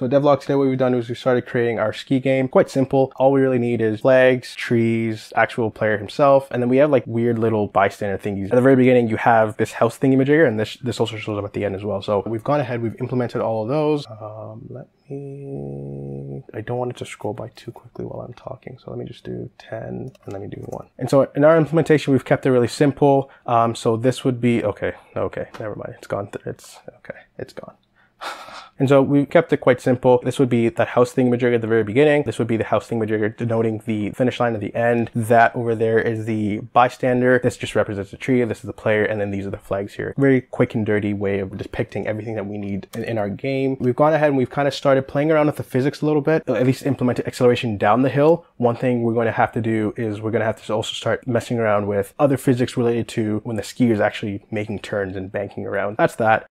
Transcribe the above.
So devlog today, what we've done is we started creating our ski game. Quite simple. All we really need is flags, trees, actual player himself, and then we have like weird little bystander thingies. At the very beginning, you have this house thingy majigger, and this this also shows up at the end as well. So we've gone ahead, we've implemented all of those. Um, let me. I don't want it to scroll by too quickly while I'm talking, so let me just do 10 and let me do one. And so in our implementation, we've kept it really simple. Um, so this would be okay. Okay, never mind. It's gone. It's okay. It's gone. And so we kept it quite simple. This would be that house thingamajig at the very beginning. This would be the house thingamajig denoting the finish line at the end. That over there is the bystander. This just represents the tree. This is the player. And then these are the flags here. Very quick and dirty way of depicting everything that we need in, in our game. We've gone ahead and we've kind of started playing around with the physics a little bit, at least implemented acceleration down the hill. One thing we're going to have to do is we're going to have to also start messing around with other physics related to when the ski is actually making turns and banking around. That's that.